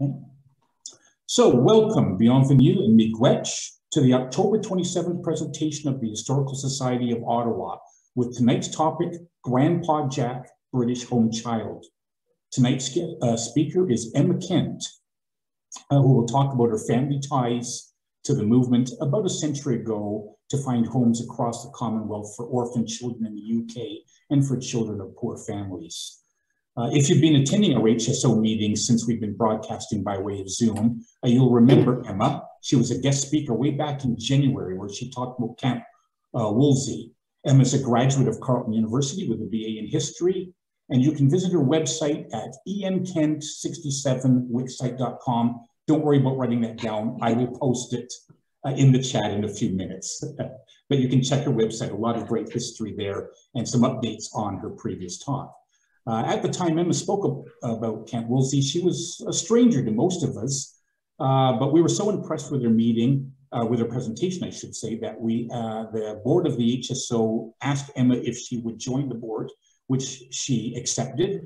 Okay. So welcome, bienvenue and miigwech to the October 27th presentation of the Historical Society of Ottawa with tonight's topic, Grandpa Jack, British Home Child. Tonight's uh, speaker is Emma Kent, uh, who will talk about her family ties to the movement about a century ago to find homes across the Commonwealth for orphan children in the UK and for children of poor families. Uh, if you've been attending our HSO meetings since we've been broadcasting by way of Zoom, uh, you'll remember Emma. She was a guest speaker way back in January where she talked about Camp uh, Woolsey. Emma's a graduate of Carleton University with a BA in history, and you can visit her website at emkent67wixsite.com. Don't worry about writing that down. I will post it uh, in the chat in a few minutes. but you can check her website, a lot of great history there and some updates on her previous talk. Uh, at the time Emma spoke about Camp Woolsey, she was a stranger to most of us, uh, but we were so impressed with her meeting, uh, with her presentation, I should say, that we, uh, the board of the HSO asked Emma if she would join the board, which she accepted.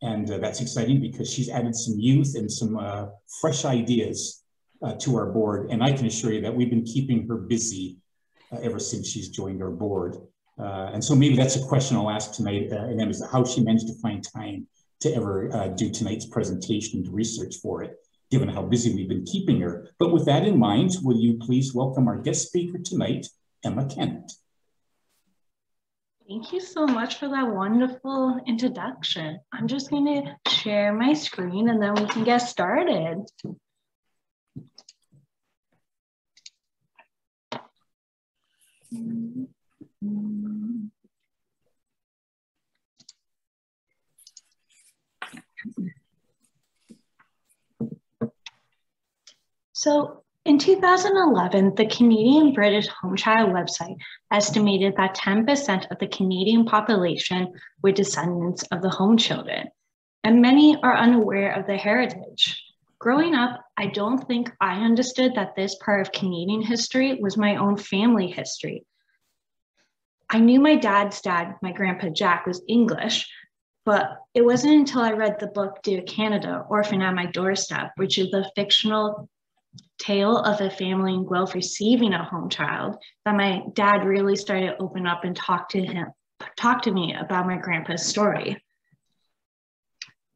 And uh, that's exciting because she's added some youth and some uh, fresh ideas to our board. And I can assure you that we've been keeping her busy ever since she's joined our board. Uh, and so maybe that's a question I'll ask tonight, uh, and is how she managed to find time to ever uh, do tonight's presentation to research for it, given how busy we've been keeping her. But with that in mind, will you please welcome our guest speaker tonight, Emma Kent. Thank you so much for that wonderful introduction. I'm just going to share my screen and then we can get started. Mm -hmm. So in 2011, the Canadian British Home Child website estimated that 10% of the Canadian population were descendants of the home children, and many are unaware of their heritage. Growing up, I don't think I understood that this part of Canadian history was my own family history I knew my dad's dad, my grandpa Jack, was English, but it wasn't until I read the book Dear Canada, Orphan at My Doorstep, which is the fictional tale of a family in Guelph receiving a home child, that my dad really started to open up and talk to him, talk to me about my grandpa's story.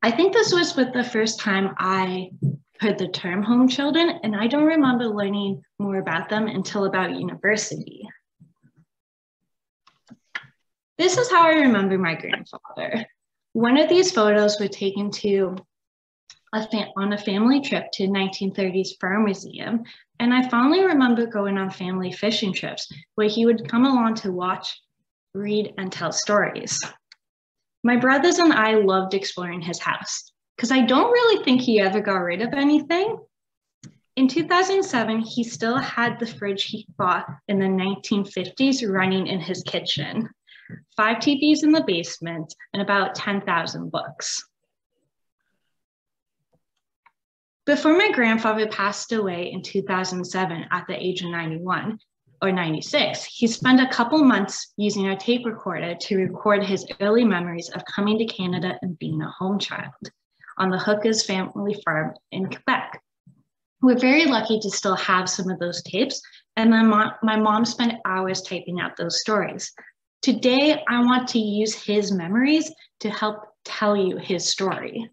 I think this was with the first time I heard the term home children, and I don't remember learning more about them until about university. This is how I remember my grandfather. One of these photos was taken to a on a family trip to 1930s Farm Museum. And I fondly remember going on family fishing trips where he would come along to watch, read, and tell stories. My brothers and I loved exploring his house because I don't really think he ever got rid of anything. In 2007, he still had the fridge he bought in the 1950s running in his kitchen five TVs in the basement, and about 10,000 books. Before my grandfather passed away in 2007 at the age of 91 or 96, he spent a couple months using a tape recorder to record his early memories of coming to Canada and being a home child on the Hookers family farm in Quebec. We're very lucky to still have some of those tapes, and my mom, my mom spent hours typing out those stories. Today, I want to use his memories to help tell you his story.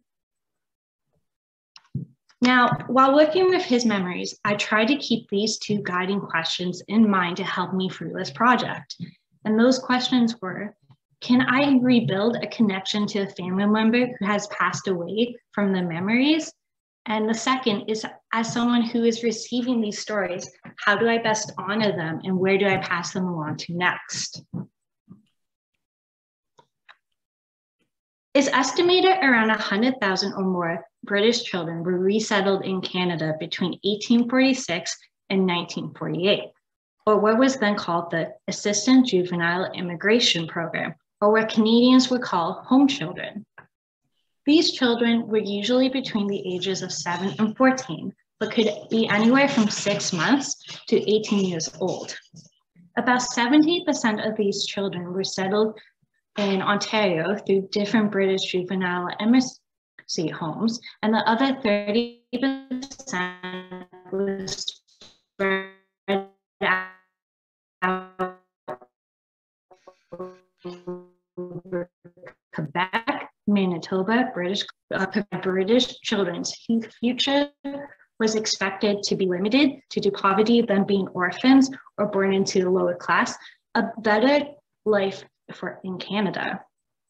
Now, while working with his memories, I tried to keep these two guiding questions in mind to help me through this project. And those questions were, can I rebuild a connection to a family member who has passed away from the memories? And the second is, as someone who is receiving these stories, how do I best honor them and where do I pass them along to next? It's estimated around 100,000 or more British children were resettled in Canada between 1846 and 1948, or what was then called the Assistant Juvenile Immigration Program, or what Canadians would call home children. These children were usually between the ages of 7 and 14, but could be anywhere from 6 months to 18 years old. About 70% of these children were settled in Ontario through different British juvenile seat homes, and the other 30% was spread out Quebec, Manitoba, British, uh, British children's future was expected to be limited to do poverty, then being orphans or born into the lower class, a better life for in Canada.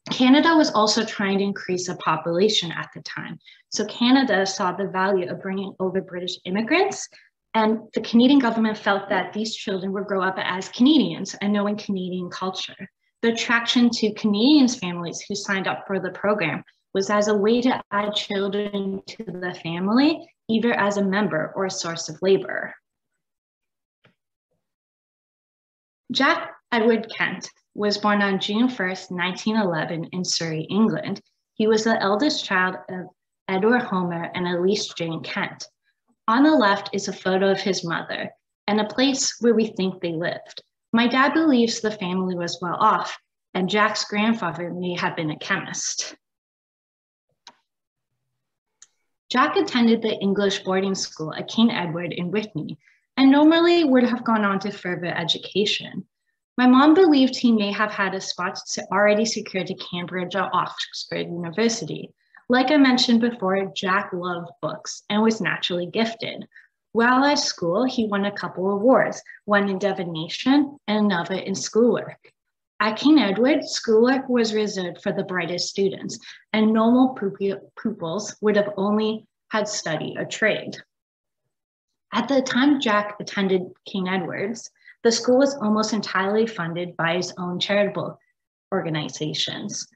Canada was also trying to increase the population at the time. So Canada saw the value of bringing over British immigrants and the Canadian government felt that these children would grow up as Canadians and knowing Canadian culture. The attraction to Canadians families who signed up for the program was as a way to add children to the family, either as a member or a source of labor. Jack Edward Kent was born on June 1st, 1911 in Surrey, England. He was the eldest child of Edward Homer and Elise Jane Kent. On the left is a photo of his mother and a place where we think they lived. My dad believes the family was well off, and Jack's grandfather may have been a chemist. Jack attended the English boarding school at King Edward in Witley and normally would have gone on to further education. My mom believed he may have had a spot already secured at Cambridge or Oxford University. Like I mentioned before, Jack loved books and was naturally gifted. While at school, he won a couple of awards, one in divination and another in schoolwork. At King Edward, schoolwork was reserved for the brightest students, and normal pupils would have only had study a trade. At the time Jack attended King Edward's, the school was almost entirely funded by his own charitable organizations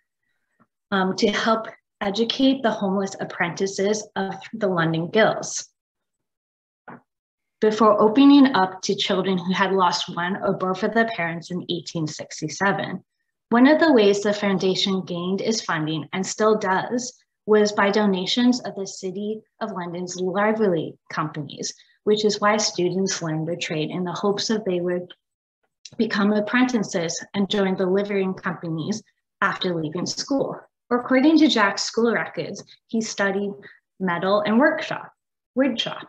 um, to help educate the homeless apprentices of the London Guilds before opening up to children who had lost one or both of their parents in 1867. One of the ways the foundation gained its funding and still does was by donations of the City of London's livery companies, which is why students learn the trade in the hopes that they would become apprentices and join the livery companies after leaving school. According to Jack's school records, he studied metal and workshop, woodshop.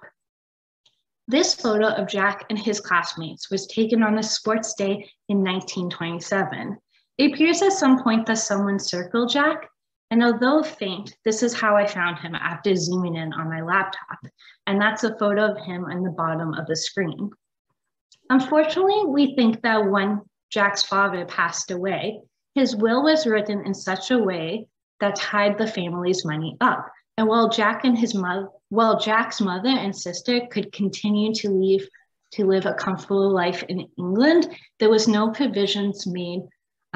This photo of Jack and his classmates was taken on a sports day in 1927. It appears at some point that someone circled Jack, and although faint, this is how I found him after zooming in on my laptop. And that's a photo of him on the bottom of the screen. Unfortunately, we think that when Jack's father passed away, his will was written in such a way that tied the family's money up. And while Jack and his mother, while Jack's mother and sister could continue to leave to live a comfortable life in England, there was no provisions made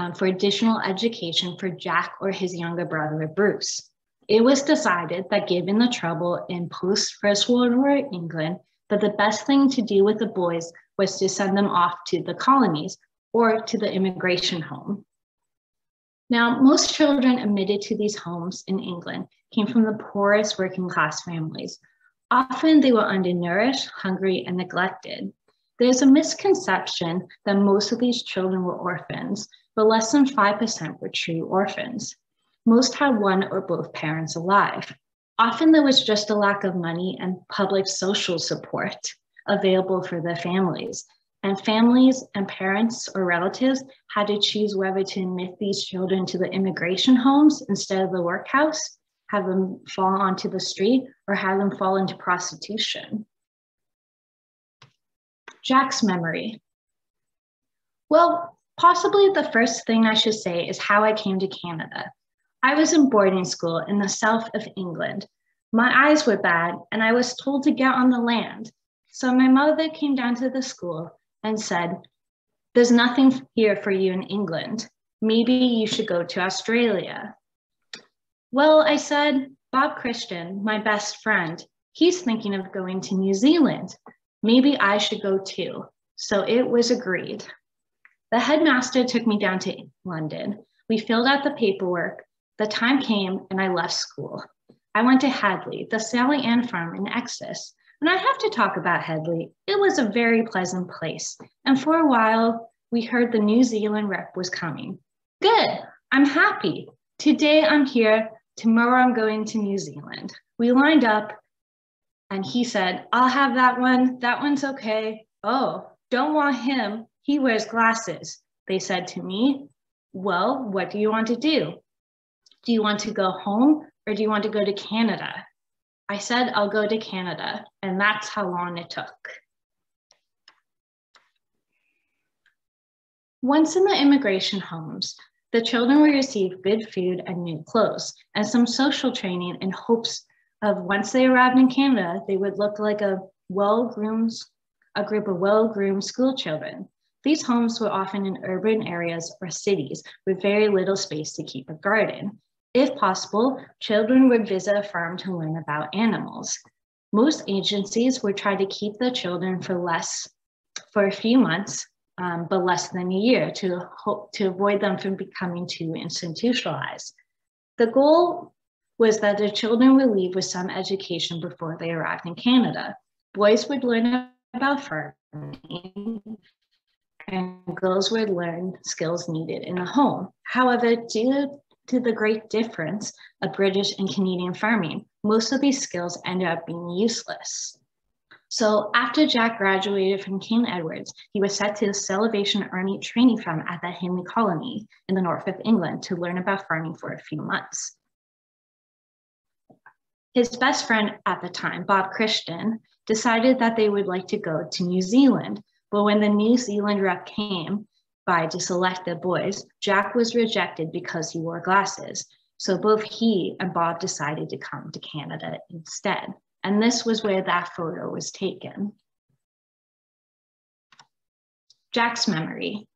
um, for additional education for Jack or his younger brother Bruce. It was decided that given the trouble in post First World War England, that the best thing to do with the boys was to send them off to the colonies or to the immigration home. Now, most children admitted to these homes in England came from the poorest working class families. Often they were undernourished, hungry, and neglected. There's a misconception that most of these children were orphans, but less than 5% were true orphans. Most had one or both parents alive. Often there was just a lack of money and public social support available for their families. And families and parents or relatives had to choose whether to admit these children to the immigration homes instead of the workhouse have them fall onto the street, or have them fall into prostitution. Jack's memory. Well, possibly the first thing I should say is how I came to Canada. I was in boarding school in the south of England. My eyes were bad, and I was told to get on the land. So my mother came down to the school and said, There's nothing here for you in England. Maybe you should go to Australia. Well, I said, Bob Christian, my best friend, he's thinking of going to New Zealand. Maybe I should go too. So it was agreed. The headmaster took me down to London. We filled out the paperwork. The time came and I left school. I went to Hadleigh, the Sally Ann farm in Essex. And I have to talk about Hadleigh. It was a very pleasant place. And for a while, we heard the New Zealand rep was coming. Good, I'm happy. Today I'm here tomorrow I'm going to New Zealand. We lined up and he said, I'll have that one. That one's okay. Oh, don't want him. He wears glasses. They said to me, Well, what do you want to do? Do you want to go home or do you want to go to Canada? I said, I'll go to Canada. And that's how long it took. Once in the immigration homes, the children will receive good food and new clothes and some social training in hopes of once they arrived in Canada, they would look like a well-groomed, a group of well-groomed school children. These homes were often in urban areas or cities with very little space to keep a garden. If possible, children would visit a farm to learn about animals. Most agencies would try to keep the children for less, for a few months, um, but less than a year to hope to avoid them from becoming too institutionalized. The goal was that the children would leave with some education before they arrived in Canada. Boys would learn about farming, and girls would learn skills needed in the home. However, due to the great difference of British and Canadian farming, most of these skills ended up being useless. So after Jack graduated from King Edwards, he was sent to the Salvation Army training farm at the Henley Colony in the north of England to learn about farming for a few months. His best friend at the time, Bob Christian, decided that they would like to go to New Zealand. But when the New Zealand rep came by to select the boys, Jack was rejected because he wore glasses. So both he and Bob decided to come to Canada instead. And this was where that photo was taken. Jack's memory.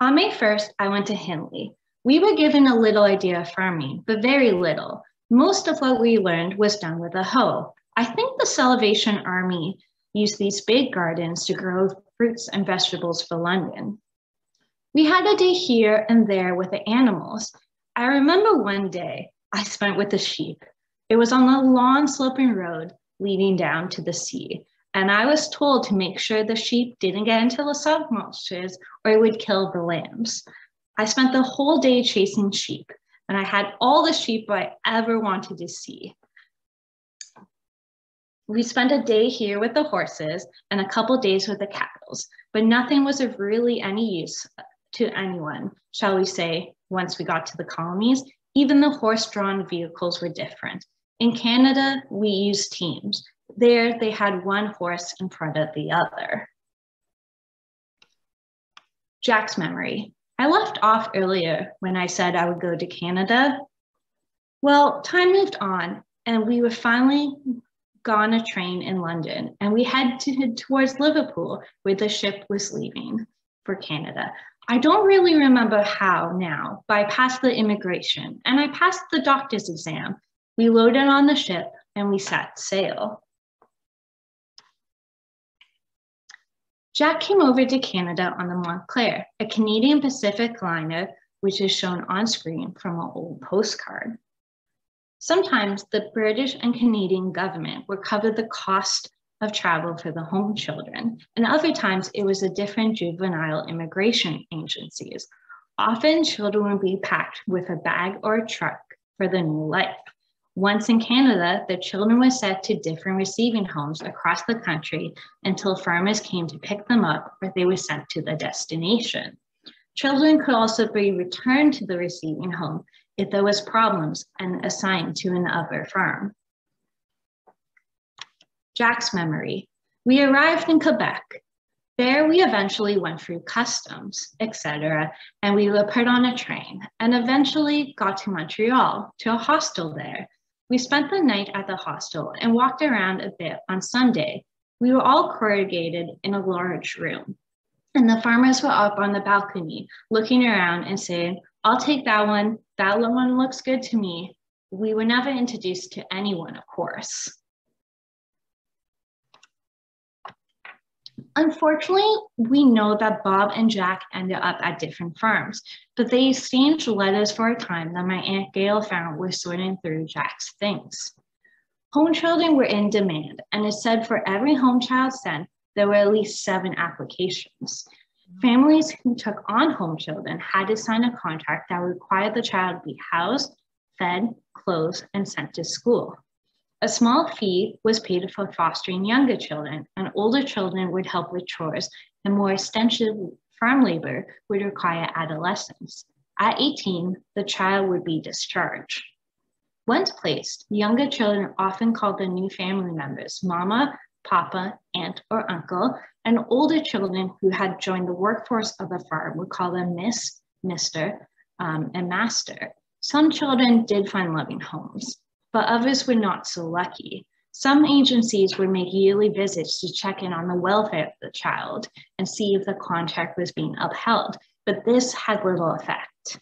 On May 1st, I went to Henley. We were given a little idea of farming, but very little. Most of what we learned was done with a hoe. I think the Salvation Army used these big gardens to grow fruits and vegetables for London. We had a day here and there with the animals. I remember one day I spent with the sheep. It was on a long sloping road leading down to the sea, and I was told to make sure the sheep didn't get into the salt marshes or it would kill the lambs. I spent the whole day chasing sheep and I had all the sheep I ever wanted to see. We spent a day here with the horses and a couple days with the cows, but nothing was of really any use to anyone, shall we say, once we got to the colonies. Even the horse-drawn vehicles were different. In Canada, we used teams. There, they had one horse in front of the other. Jack's memory. I left off earlier when I said I would go to Canada. Well, time moved on and we were finally gone a train in London and we head towards Liverpool where the ship was leaving for Canada. I don't really remember how now, but I passed the immigration and I passed the doctor's exam. We loaded on the ship and we set sail. Jack came over to Canada on the Montclare, a Canadian Pacific liner, which is shown on screen from an old postcard. Sometimes the British and Canadian government would cover the cost of travel for the home children, and other times it was a different juvenile immigration agencies. Often children would be packed with a bag or a truck for the new life. Once in Canada, the children were sent to different receiving homes across the country until farmers came to pick them up or they were sent to the destination. Children could also be returned to the receiving home if there was problems and assigned to another farm. Jack's memory. We arrived in Quebec. There we eventually went through customs, etc., and we were put on a train and eventually got to Montreal, to a hostel there, we spent the night at the hostel and walked around a bit on Sunday. We were all corrugated in a large room. And the farmers were up on the balcony looking around and saying, I'll take that one. That one looks good to me. We were never introduced to anyone, of course. Unfortunately, we know that Bob and Jack ended up at different farms, but they exchanged letters for a time that my Aunt Gail found was sorting through Jack's things. Home children were in demand, and it said for every home child sent, there were at least seven applications. Mm-hmm. Families who took on home children had to sign a contract that required the child be housed, fed, clothed, and sent to school. A small fee was paid for fostering younger children, and older children would help with chores, and more extensive farm labor would require adolescence. At 18, the child would be discharged. Once placed, younger children often called their new family members mama, papa, aunt, or uncle, and older children who had joined the workforce of the farm would call them miss, mister, um, and master. Some children did find loving homes, but others were not so lucky. Some agencies would make yearly visits to check in on the welfare of the child and see if the contract was being upheld, but this had little effect.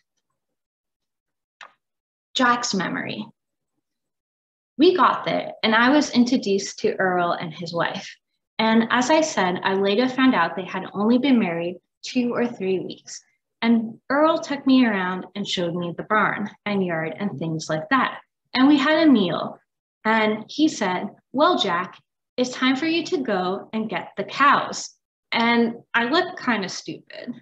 Jack's memory. We got there, and I was introduced to Earl and his wife. And as I said, I later found out they had only been married two or three weeks. And Earl took me around and showed me the barn and yard and things like that. And we had a meal. And he said, Well, Jack, it's time for you to go and get the cows. And I looked kind of stupid.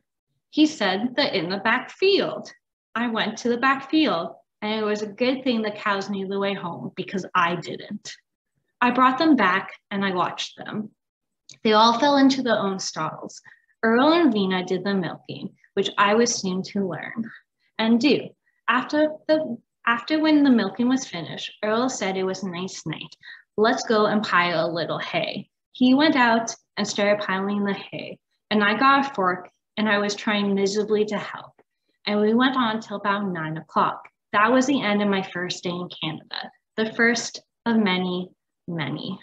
He said, They're in the back field. I went to the back field, and it was a good thing the cows knew the way home because I didn't. I brought them back and I watched them. They all fell into their own stalls. Earl and Vina did the milking, which I was soon to learn and do. After the after when the milking was finished, Earl said it was a nice night. Let's go and pile a little hay. He went out and started piling the hay, and I got a fork and I was trying miserably to help. And we went on till about nine o'clock. That was the end of my first day in Canada, the first of many, many.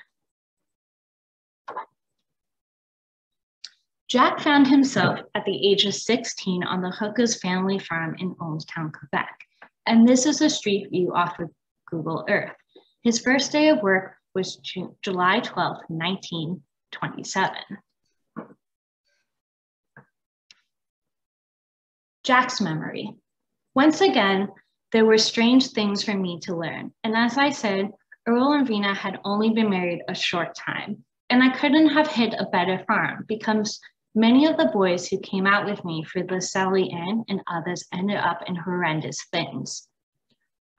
Jack found himself at the age of 16 on the Hooker's family farm in Ormstown, Quebec. And this is a street view off of Google Earth. His first day of work was July 12, 1927. Jack's memory. Once again, there were strange things for me to learn. And as I said, Earl and Vina had only been married a short time. And I couldn't have hit a better farm because Many of the boys who came out with me for the Sally Ann and others ended up in horrendous things.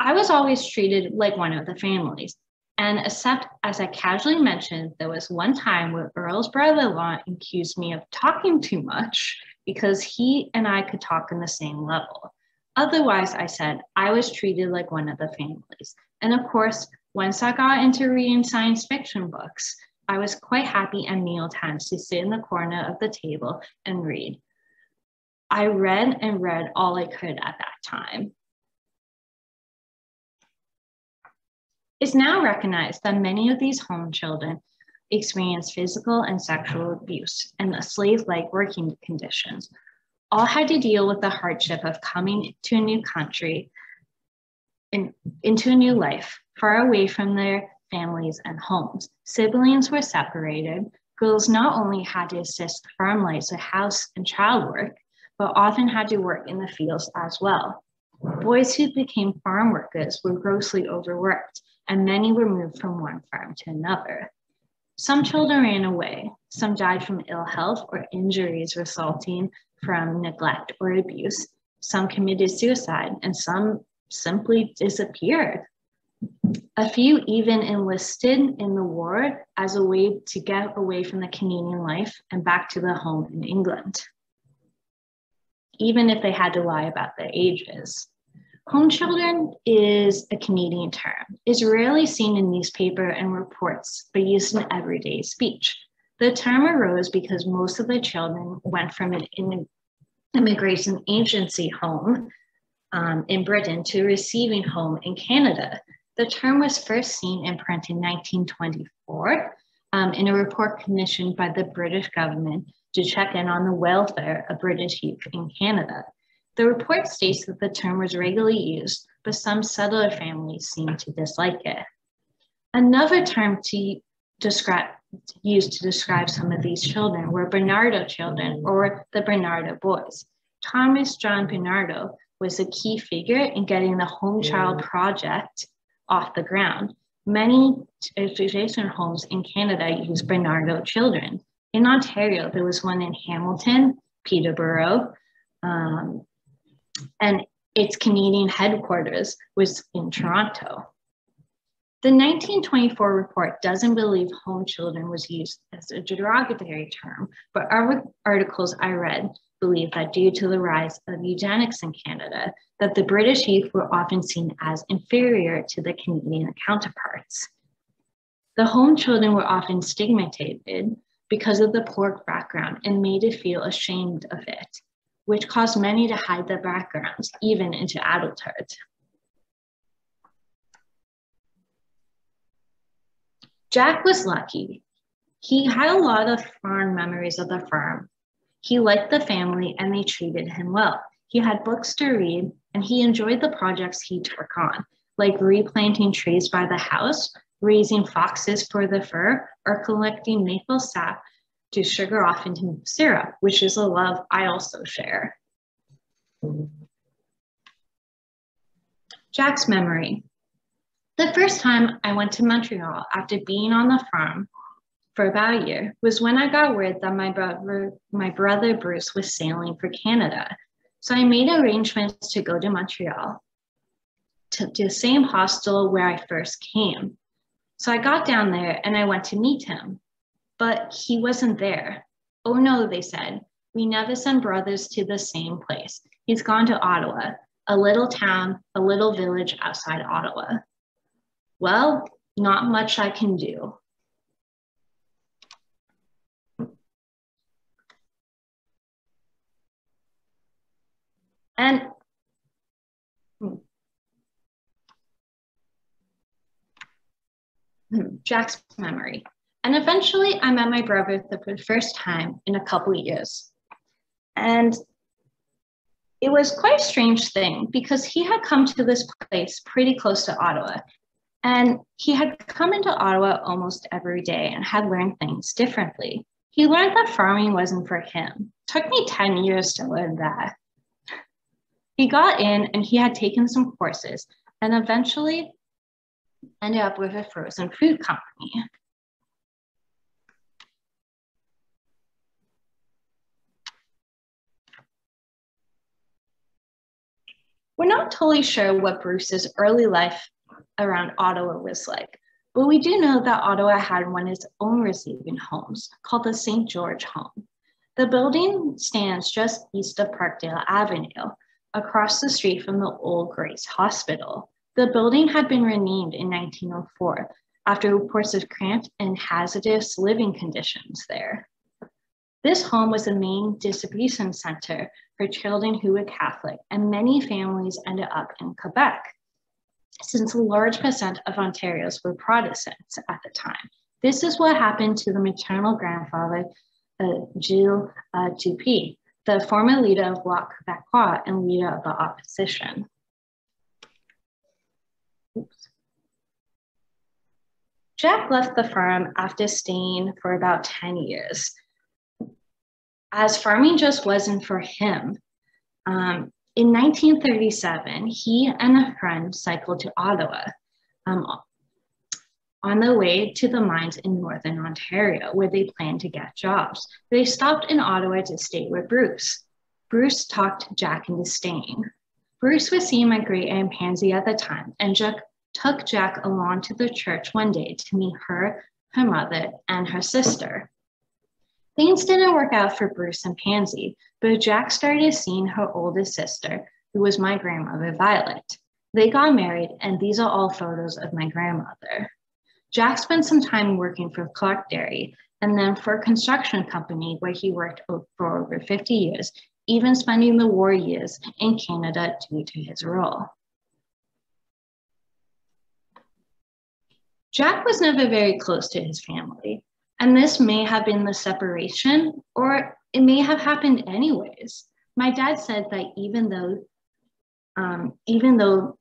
I was always treated like one of the families, and except as I casually mentioned, there was one time where Earl's brother-in-law accused me of talking too much because he and I could talk on the same level. Otherwise, I said I was treated like one of the families. And of course, once I got into reading science fiction books, I was quite happy at meal times to sit in the corner of the table and read. I read and read all I could at that time. It's now recognized that many of these home children experience physical and sexual abuse and slave-like working conditions. All had to deal with the hardship of coming to a new country, in, into a new life, far away from their families, and homes. Siblings were separated. Girls not only had to assist farm lights with house and child work, but often had to work in the fields as well. Boys who became farm workers were grossly overworked, and many were moved from one farm to another. Some children ran away, some died from ill health or injuries resulting from neglect or abuse, some committed suicide, and some simply disappeared. A few even enlisted in the war as a way to get away from the Canadian life and back to the home in England, even if they had to lie about their ages. Home children is a Canadian term. It's rarely seen in newspaper and reports, but used in everyday speech. The term arose because most of the children went from an immigration agency home um, in Britain to receiving home in Canada. The term was first seen in print in 1924 um, in a report commissioned by the British government to check in on the welfare of British youth in Canada. The report states that the term was regularly used, but some settler families seemed to dislike it. Another term to describe used to describe some of these children were Barnardo children or the Barnardo boys. Thomas John Barnardo was a key figure in getting the Home Child Project off the ground. Many education homes in Canada use Barnardo children. In Ontario, there was one in Hamilton, Peterborough, um, and Its Canadian headquarters was in Toronto. The 1924 report doesn't believe home children was used as a derogatory term, but articles I read believe that due to the rise of eugenics in Canada, that the British youth were often seen as inferior to the Canadian counterparts. The home children were often stigmatized because of the poor background and made to feel ashamed of it, which caused many to hide their backgrounds even into adulthood. Jack was lucky. He had a lot of fond memories of the farm. He liked the family and they treated him well. He had books to read and he enjoyed the projects he took on, like replanting trees by the house raising foxes for the fur, or collecting maple sap to sugar off into syrup, which is a love I also share. Jack's memory. The first time I went to Montreal after being on the farm for about a year was when I got word that my brother, my brother Bruce was sailing for Canada. So I made arrangements to go to Montreal to, to the same hostel where I first came. So I got down there and I went to meet him, but he wasn't there. Oh no, they said, we never send brothers to the same place. He's gone to Ottawa, a little town, a little village outside Ottawa. Well, not much I can do. And hmm, Jack's memory. And eventually I met my brother for the first time in a couple of years. And it was quite a strange thing because he had come to this place pretty close to Ottawa. And he had come into Ottawa almost every day and had learned things differently. He learned that farming wasn't for him. It took me 10 years to learn that. He got in and he had taken some courses and eventually ended up with a frozen food company. We're not totally sure what Bruce's early life around Ottawa was like, but we do know that Ottawa had one of its own receiving homes called the St. George Home. The building stands just east of Parkdale Avenue, across the street from the Old Grace Hospital. The building had been renamed in 1904 after reports of cramped and hazardous living conditions there. This home was the main distribution center for children who were Catholic, and many families ended up in Quebec, since a large percent of Ontarians were Protestants at the time. This is what happened to the maternal grandfather, uh, Gilles uh, the former leader of Bloc Québécois and leader of the opposition. Oops. Jack left the firm after staying for about 10 years. As farming just wasn't for him, um, in 1937, he and a friend cycled to Ottawa um, on the way to the mines in Northern Ontario, where they planned to get jobs. They stopped in Ottawa to stay with Bruce. Bruce talked Jack into staying. Bruce was seeing my great aunt Pansy at the time, and Jack took Jack along to the church one day to meet her, her mother, and her sister. Things didn't work out for Bruce and Pansy, but Jack started seeing her oldest sister, who was my grandmother, Violet. They got married, and these are all photos of my grandmother. Jack spent some time working for Clark Dairy and then for a construction company where he worked for over 50 years, even spending the war years in Canada due to his role. Jack was never very close to his family, and this may have been the separation, or it may have happened anyways. My dad said that even though, um, even though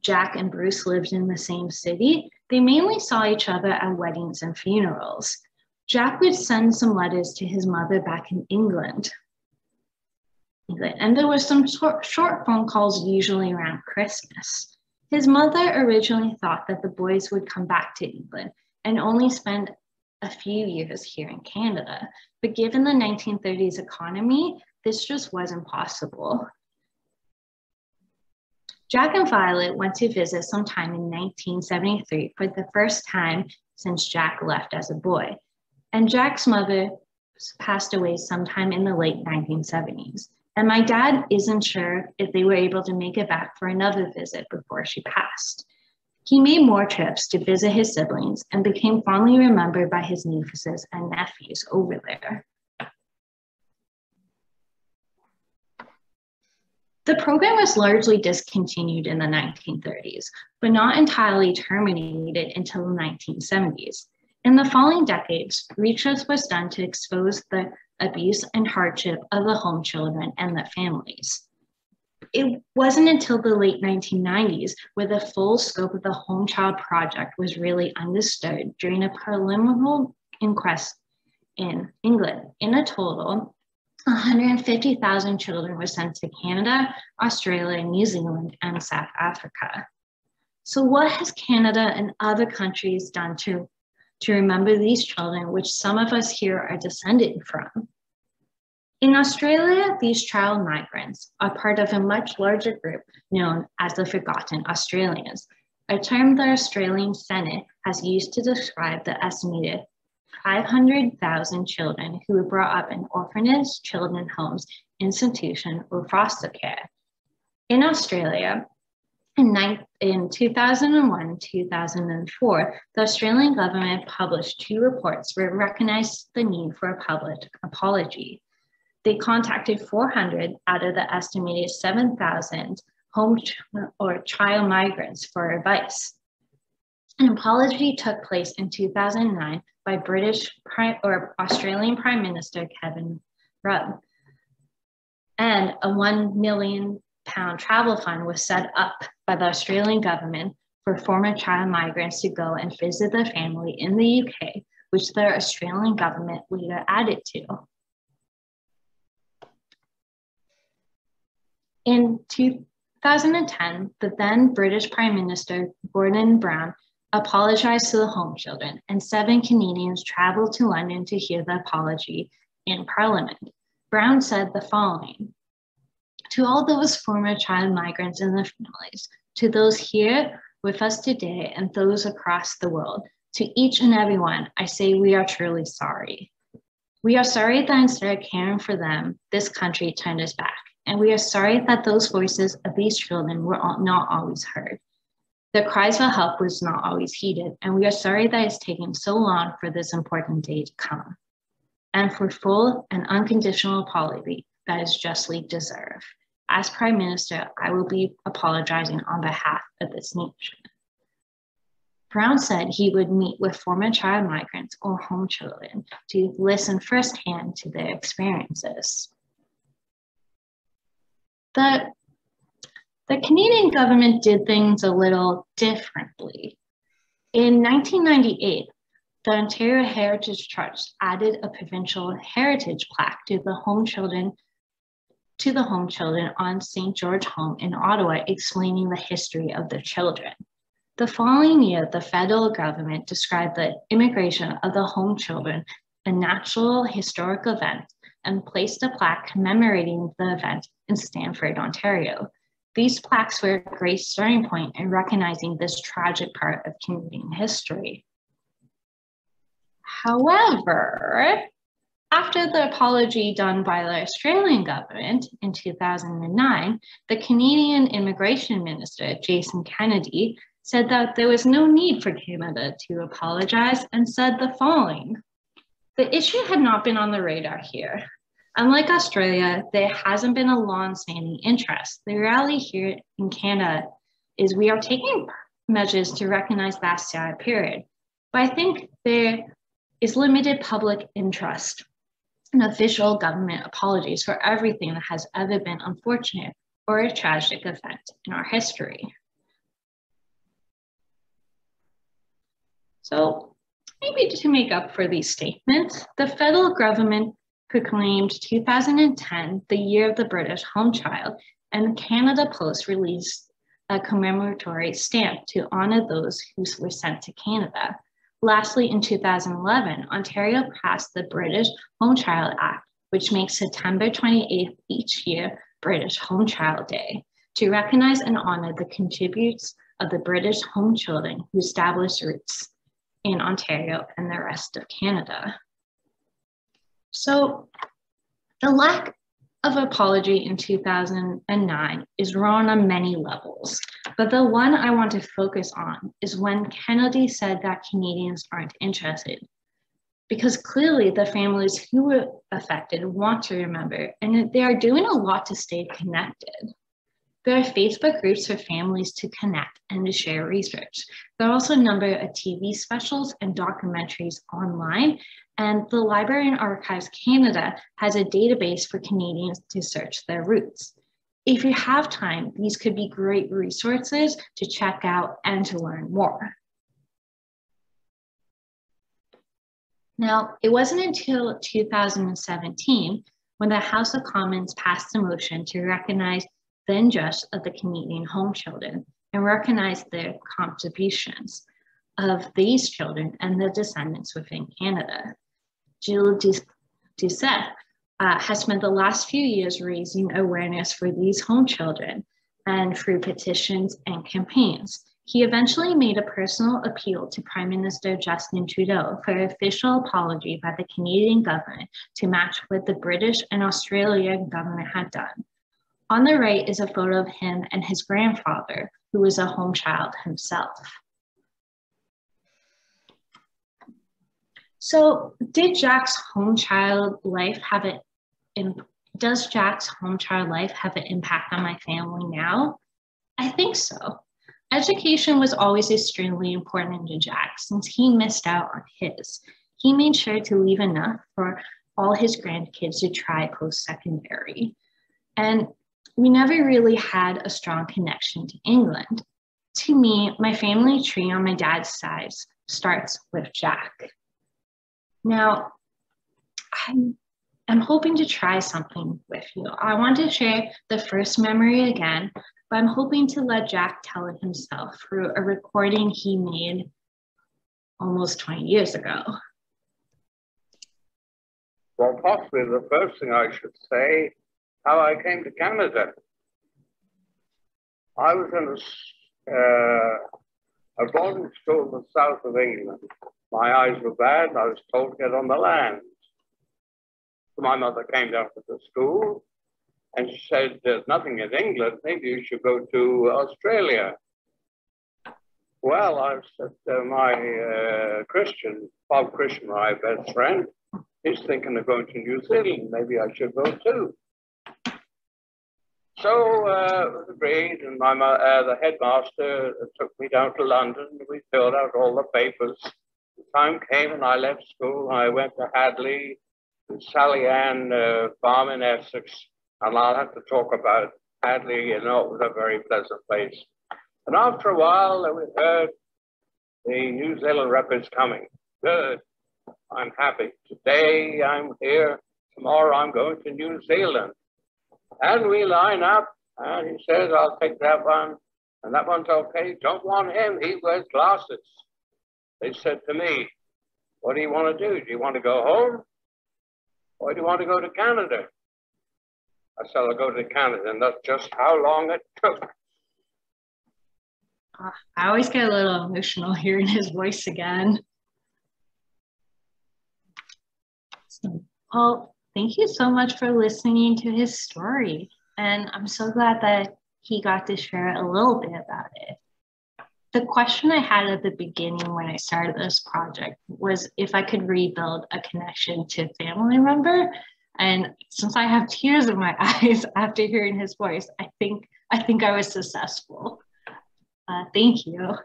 Jack and Bruce lived in the same city, they mainly saw each other at weddings and funerals. Jack would send some letters to his mother back in England. And there were some short, short phone calls usually around Christmas. His mother originally thought that the boys would come back to England and only spend a few years here in Canada. But given the 1930s economy, this just wasn't possible. Jack and Violet went to visit sometime in 1973 for the first time since Jack left as a boy. And Jack's mother passed away sometime in the late 1970s. And my dad isn't sure if they were able to make it back for another visit before she passed. He made more trips to visit his siblings and became fondly remembered by his nieces and nephews over there. The program was largely discontinued in the 1930s, but not entirely terminated until the 1970s. In the following decades, research was done to expose the abuse and hardship of the home children and their families. It wasn't until the late 1990s where the full scope of the Home Child Project was really understood during a preliminary inquest in England. In a total, 150,000 children were sent to Canada, Australia, New Zealand, and South Africa. So, what has Canada and other countries done to, to remember these children, which some of us here are descended from? In Australia, these child migrants are part of a much larger group known as the Forgotten Australians, a term the Australian Senate has used to describe the estimated 500,000 children who were brought up in orphanage, children homes, institution, or foster care. In Australia, in, in 2001 2004, the Australian government published two reports where it recognized the need for a public apology. They contacted 400 out of the estimated 7,000 home or child migrants for advice. An apology took place in 2009 by British or Australian Prime Minister Kevin Rudd. And a one million pound travel fund was set up by the Australian government for former child migrants to go and visit their family in the UK, which the Australian government later added to. In 2010, the then British Prime Minister Gordon Brown apologized to the home children, and seven Canadians traveled to London to hear the apology in Parliament. Brown said the following To all those former child migrants and their families, to those here with us today and those across the world, to each and every one, I say we are truly sorry. We are sorry that instead of caring for them, this country turned us back. And we are sorry that those voices of these children were not always heard. The cries for help was not always heeded, and we are sorry that it's taken so long for this important day to come, and for full and unconditional apology that is justly deserved. As Prime Minister, I will be apologizing on behalf of this nation. Brown said he would meet with former child migrants or home children to listen firsthand to their experiences. The the Canadian government did things a little differently. In 1998, the Ontario Heritage Trust added a provincial heritage plaque to the home children to the home children on St. George Home in Ottawa, explaining the history of the children. The following year, the federal government described the immigration of the home children a natural historic event and placed a plaque commemorating the event in Stamford, Ontario. These plaques were a great starting point in recognizing this tragic part of Canadian history. However, after the apology done by the Australian government in 2009, the Canadian Immigration Minister, Jason Kennedy, said that there was no need for Canada to apologize and said the following The issue had not been on the radar here. Unlike Australia, there hasn't been a long-standing interest. The reality here in Canada is we are taking measures to recognize that sad period. But I think there is limited public interest in official government apologies for everything that has ever been unfortunate or a tragic event in our history. So maybe to make up for these statements, the federal government proclaimed 2010 the year of the British home child, and Canada Post released a commemoratory stamp to honor those who were sent to Canada. Lastly, in 2011, Ontario passed the British Home Child Act, which makes September 28th each year British Home Child Day to recognize and honor the contributes of the British home children who established roots in Ontario and the rest of Canada. So the lack of apology in 2009 is wrong on many levels, but the one I want to focus on is when Kenney said that Canadians aren't interested. Because clearly the families who were affected want to remember, and they are doing a lot to stay connected. There are Facebook groups for families to connect and to share research. There are also a number of TV specials and documentaries online, and the Library and Archives Canada has a database for Canadians to search their roots. If you have time, these could be great resources to check out and to learn more. Now, it wasn't until 2017 when the House of Commons passed a motion to recognize the injustice of the Canadian home children and recognize their contributions of these children and their descendants within Canada. Jill Doucet uh, has spent the last few years raising awareness for these home children and through petitions and campaigns. He eventually made a personal appeal to Prime Minister Justin Trudeau for an official apology by the Canadian government to match what the British and Australian government had done. On the right is a photo of him and his grandfather, who was a home child himself. So did Jack's home child life have it, does Jack's home child life have an impact on my family now? I think so. Education was always extremely important to Jack since he missed out on his. He made sure to leave enough for all his grandkids to try post-secondary. And we never really had a strong connection to England. To me, my family tree on my dad's side starts with Jack. Now, I'm, I'm hoping to try something with you. I want to share the first memory again, but I'm hoping to let Jack tell it himself through a recording he made almost 20 years ago. Well, possibly the first thing I should say how I came to Canada. I was in a, uh, a boarding school in the south of England. My eyes were bad. I was told to get on the land. So my mother came down to the school and she said, There's nothing in England. Maybe you should go to Australia. Well, I said, uh, My uh, Christian, Bob Christian, my best friend, he's thinking of going to New Zealand. Maybe I should go too. So uh, agreed, and my uh, the headmaster took me down to London. We filled out all the papers. The time came, and I left school. I went to Hadleigh, Sally Ann uh, Farm in Essex, and I'll have to talk about Hadleigh. You know, it was a very pleasant place. And after a while, we heard the New Zealand rep is coming. Good. I'm happy. Today I'm here. Tomorrow I'm going to New Zealand. And we line up, and he says, I'll take that one. And that one's okay. Don't want him. He wears glasses. They said to me, What do you want to do? Do you want to go home? Or do you want to go to Canada? I said, I'll go to Canada. And that's just how long it took. I always get a little emotional hearing his voice again. So, Paul, thank you so much for listening to his story. And I'm so glad that he got to share a little bit about it. The question I had at the beginning when I started this project was if I could rebuild a connection to family member. And since I have tears in my eyes after hearing his voice, I think I think I was successful. Uh, thank you.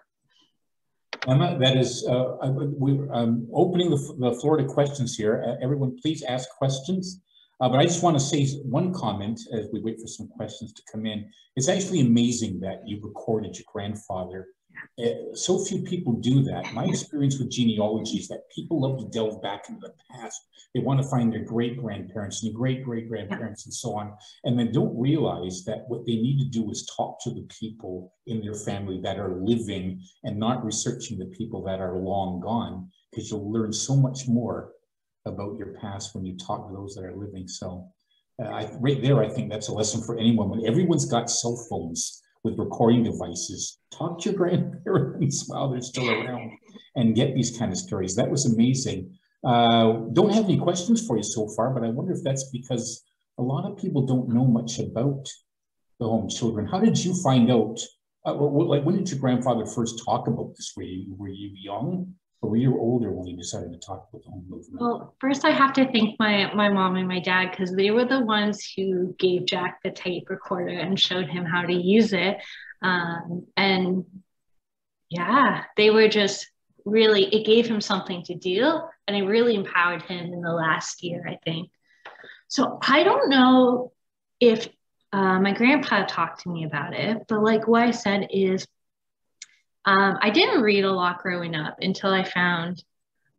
Emma, that is, uh, we're um, opening the, the floor to questions here. Uh, everyone, please ask questions. Uh, but I just want to say one comment as we wait for some questions to come in. It's actually amazing that you recorded your grandfather so few people do that. My experience with genealogy is that people love to delve back into the past. They want to find their great grandparents and great great grandparents and so on, and then don't realize that what they need to do is talk to the people in their family that are living and not researching the people that are long gone, because you'll learn so much more about your past when you talk to those that are living. So Uh, I, right there, I think that's a lesson for anyone. When everyone's got cell phones with recording devices, talk to your grandparents while they're still around and get these kind of stories. That was amazing. Uh, don't have any questions for you so far, but I wonder if that's because a lot of people don't know much about the home children. How did you find out? Uh, like, when did your grandfather first talk about this? Were you, were you young or were you older when you decided to talk about the home movement? Well, first I have to thank my, my mom and my dad because they were the ones who gave Jack the tape recorder and showed him how to use it. Um, and yeah, they were just really, it gave him something to do and it really empowered him in the last year, I think. So I don't know if uh, my grandpa talked to me about it, but like what I said is, um, I didn't read a lot growing up until I found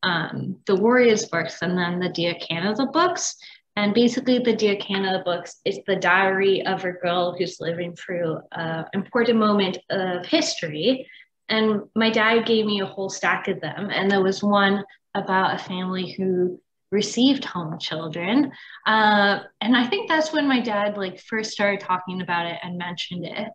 um, the Warriors books and then the Dear Canada books. And basically, the Dear Canada books is the diary of a girl who's living through an important moment of history. And my dad gave me a whole stack of them. And there was one about a family who received home children. Uh, and I think that's when my dad like first started talking about it and mentioned it.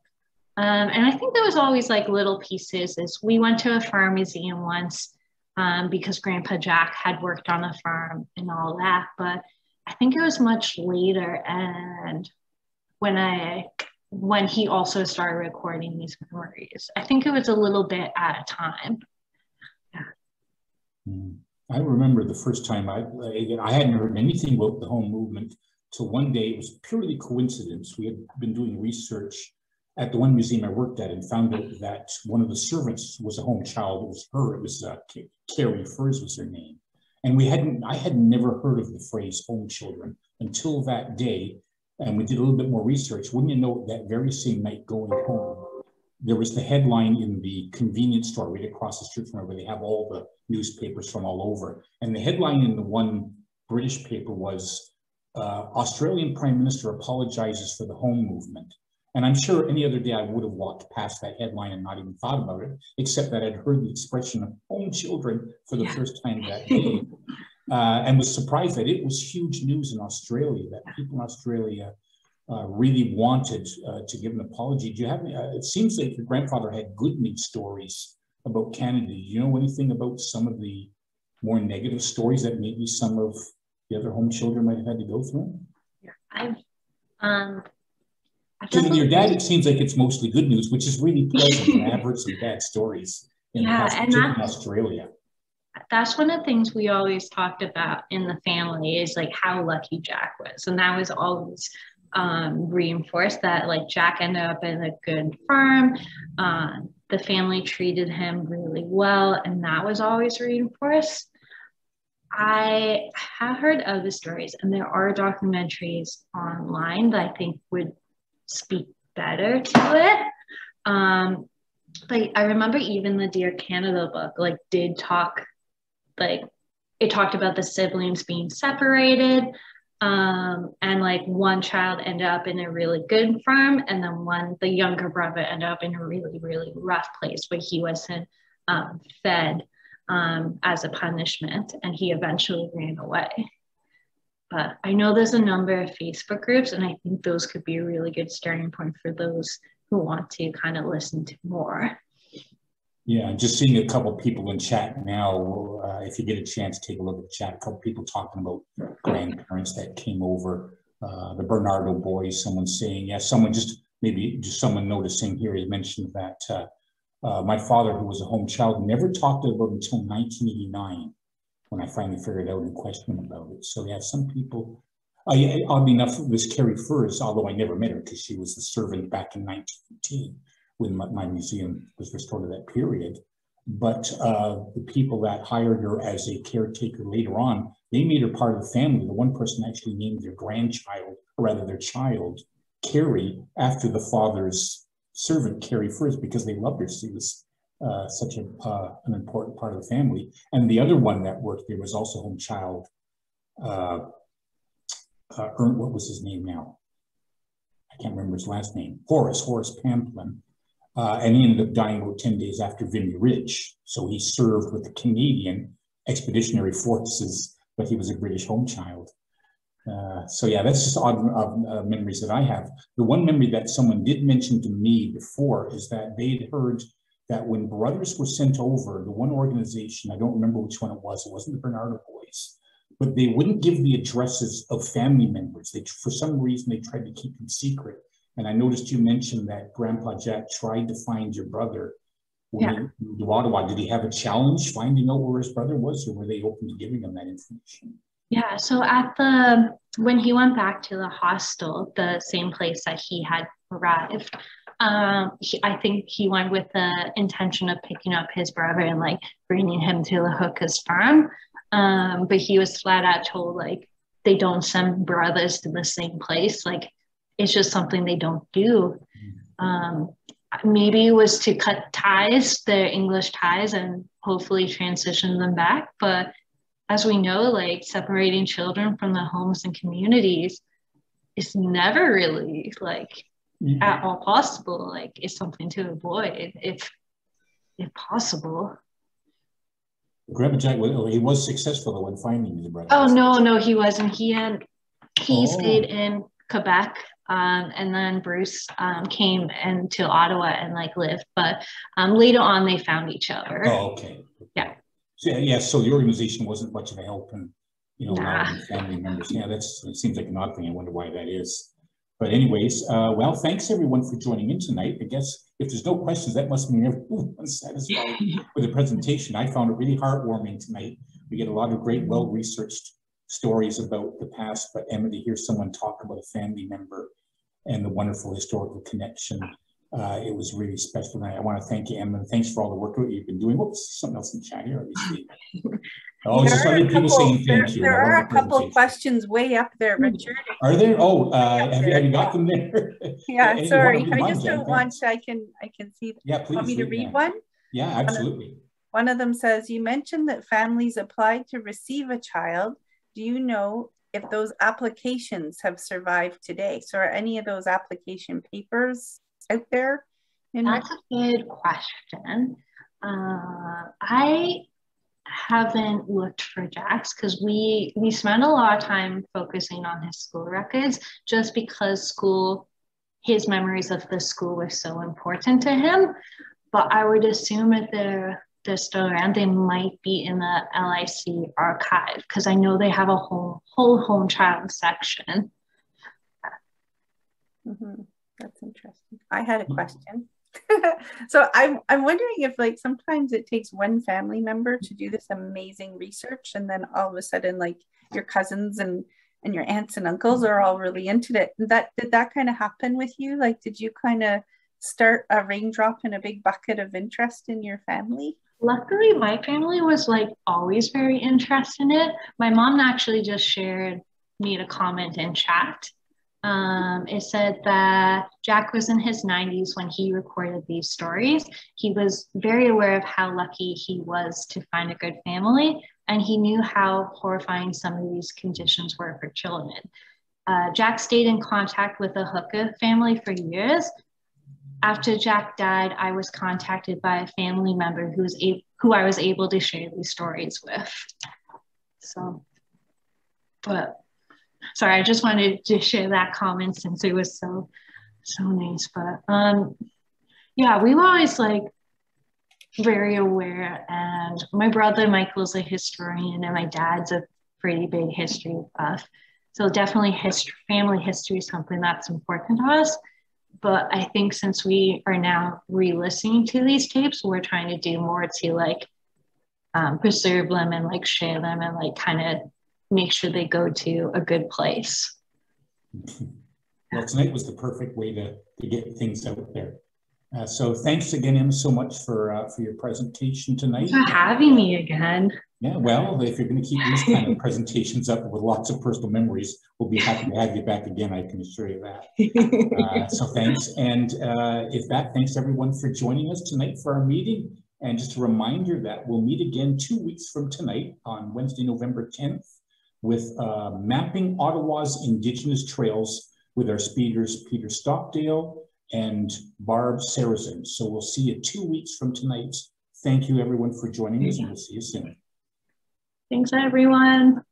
Um, and I think there was always like little pieces as we went to a farm museum once um, because Grandpa Jack had worked on a farm and all that. But I think it was much later and when I when he also started recording these memories. I think it was a little bit at a time. Yeah. Mm. I remember the first time I, I hadn't heard anything about the home movement till one day. It was purely coincidence. We had been doing research at the one museum I worked at and found out that one of the servants was a home child. It was her. It was uh, Carrie Furs was her name. And we hadn't, I had never heard of the phrase home children until that day. And we did a little bit more research. Wouldn't you know that very same night going home, there was the headline in the convenience store right across the street from where they have all the newspapers from all over. And the headline in the one British paper was uh, Australian Prime Minister apologizes for the home movement. And I'm sure any other day I would have walked past that headline and not even thought about it, except that I'd heard the expression of home children for the yeah. first time that day. Uh, and was surprised that it was huge news in Australia, that people in Australia uh, really wanted uh, to give an apology. Do you have? Uh, it seems like your grandfather had good news stories about Canada. Do you know anything about some of the more negative stories that maybe some of the other home children might have had to go through? Yeah, I've. Um, with your dad, it seems like it's mostly good news, which is really pleasant. I've heard some bad stories in yeah, the past, and that, Australia. That's one of the things we always talked about in the family is like how lucky Jack was, and that was always um, reinforced that like Jack ended up in a good farm. Uh, the family treated him really well, and that was always reinforced. I have heard other stories, and there are documentaries online that I think would speak better to it. Um, like I remember even the Dear Canada book, like did talk, like it talked about the siblings being separated, um, and like one child ended up in a really good farm and then one the younger brother ended up in a really really rough place where he wasn't um, fed um, as a punishment and he eventually ran away but i know there's a number of facebook groups and i think those could be a really good starting point for those who want to kind of listen to more yeah, just seeing a couple people in chat now. Uh, if you get a chance, take a look at the chat. A couple people talking about grandparents that came over. Uh, the Barnardo boys. Someone saying, yeah, someone just maybe just someone noticing here. He mentioned that uh, uh my father, who was a home child, never talked about until 1989 when I finally figured out and questioned about it. So yeah, some people. Uh, oddly enough, it was Carrie Furs, although I never met her because she was the servant back in 1915 when my, my museum was restored to that period. But uh, the people that hired her as a caretaker later on, they made her part of the family. The one person actually named their grandchild, or rather their child, Carrie, after the father's servant, Carrie Furs, because they loved her. She was uh, such a, uh, an important part of the family. And the other one that worked there was also home child, uh, uh, what was his name now? I can't remember his last name. Horace, Horace Pamplin. Uh, and he ended up dying about 10 days after Vimy Ridge. So he served with the Canadian Expeditionary Forces, but he was a British home child. Uh, so yeah, that's just odd, uh, memories that I have. The one memory that someone did mention to me before is that they'd heard that when brothers were sent over, the one organization, I don't remember which one it was, it wasn't the Barnardo Boys, but they wouldn't give the addresses of family members. They, for some reason, they tried to keep them secret. And I noticed you mentioned that Grandpa Jack tried to find your brother when Yeah. he moved to Ottawa. Did he have a challenge finding out where his brother was, or were they open to giving him that information? Yeah, so at the when he went back to the hostel, the same place that he had arrived, um, he, I think he went with the intention of picking up his brother and like bringing him to the hooker's farm. Um, but he was flat out told like they don't send brothers to the same place. Like it's just something they don't do. Um, maybe it was to cut ties, their English ties, and hopefully transition them back. But as we know, like separating children from the homes and communities is never really like at all possible. Like it's something to avoid if if possible. Grandpa Jack, well, he was successful though in finding his brother. Oh no, no, he wasn't. He had he Oh. stayed in Quebec. Um, and then Bruce um, came into Ottawa and like lived, but um, later on they found each other. Oh, okay. Yeah. So, yeah, yeah, so the organization wasn't much of a help and you know, Nah. family members. Yeah, that's, it seems like an odd thing. I wonder why that is. But anyways, uh, well, thanks everyone for joining in tonight. I guess if there's no questions, that must mean everyone's satisfied with the presentation. I found it really heartwarming tonight. We get a lot of great, well-researched stories about the past, but Emma, to hear someone talk about a family member and the wonderful historical connection, uh, it was really special. I want to thank you, Emma, thanks for all the work that you've been doing. Whoops, something else in chat here. Let me see. Oh, just There are other a people couple- saying thank you. There are a couple questions way up there, Richard. Are there? Oh, uh, have you, have you got them there? Yeah, sorry, I just don't want to, I can, I can see, Yeah, please. want me to read that. one? Yeah, absolutely. One of them says, you mentioned that families applied to receive a child. Do you know if those applications have survived today? So are any of those application papers out there? Know, That's a good question. Uh, I haven't looked for Jack's because we we spent a lot of time focusing on his school records just because school his memories of the school were so important to him. But I would assume if they're they're still around, they might be in the LAC archive because I know they have a whole whole home child section. Mhm. That's interesting. I had a question. so I'm I'm wondering if like sometimes it takes one family member to do this amazing research and then all of a sudden like your cousins and and your aunts and uncles are all really into it. That did that kind of happen with you? Like did you kind of start a raindrop in a big bucket of interest in your family? Luckily, my family was like always very interested in it. My mom actually just shared made a comment in chat. Um, it said that Jack was in his 90s when he recorded these stories. He was very aware of how lucky he was to find a good family, and he knew how horrifying some of these conditions were for children. Uh, Jack stayed in contact with the Hooker family for years, after Jack died, I was contacted by a family member who was a- who I was able to share these stories with. So, but sorry, I just wanted to share that comment since it was so so nice. But um, yeah, we were always like very aware, and my brother Michael's a historian, and my dad's a pretty big history buff. So definitely history, family history is something that's important to us but I think since we are now re-listening to these tapes, we're trying to do more to like um, preserve them and like share them and like kind of make sure they go to a good place. Well, tonight was the perfect way to, to get things out there. Uh, so thanks again, Emma, so much for uh, for your presentation tonight. Thanks for having me again. Yeah, well, if you're going to keep these kind of presentations up with lots of personal memories, we'll be happy to have you back again. I can assure you that. Uh, so thanks. And uh, if that, thanks everyone for joining us tonight for our meeting. And just a reminder that we'll meet again two weeks from tonight on Wednesday, November 10th with uh, Mapping Ottawa's Indigenous Trails with our speakers, Peter Stockdale and Barb Sarrazin. So we'll see you two weeks from tonight. Thank you everyone for joining us and we'll see you soon. Thanks, everyone.